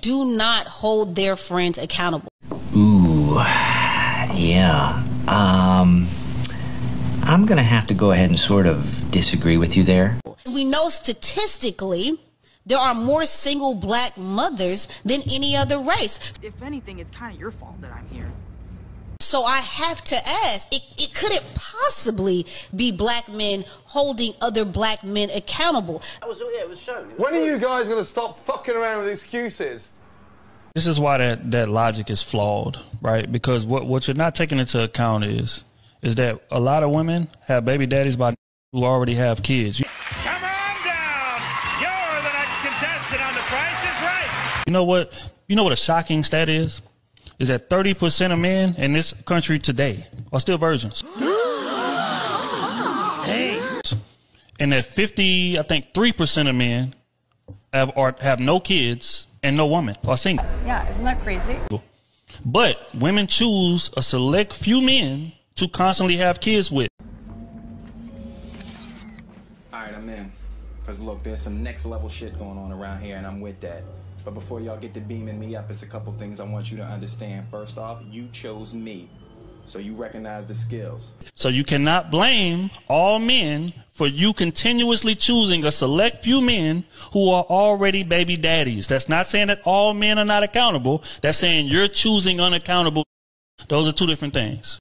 do not hold their friends accountable. Ooh, yeah. Um, I'm going to have to go ahead and sort of disagree with you there. We know statistically there are more single black mothers than any other race. If anything, it's kind of your fault that I'm here. So I have to ask, it, it couldn't possibly be black men holding other black men accountable. Was, yeah, it was shown. It was When are you guys going to stop fucking around with excuses? This is why that, that logic is flawed, right? Because what, what you're not taking into account is is that a lot of women have baby daddies by who already have kids. Come on down. You're the next contestant on The Price is Right. You know what? You know what a shocking stat is? Is that 30% of men in this country today are still virgins. hey. And that 50, I think 3% of men have are, have no kids and no woman are single. Yeah, isn't that crazy? But women choose a select few men to constantly have kids with. All right, I'm in. Because look, there's some next level shit going on around here, and I'm with that. But before y'all get to beaming me up, it's a couple things I want you to understand. First off, you chose me. So you recognize the skills. So you cannot blame all men for you continuously choosing a select few men who are already baby daddies. That's not saying that all men are not accountable. That's saying you're choosing unaccountable. Those are two different things.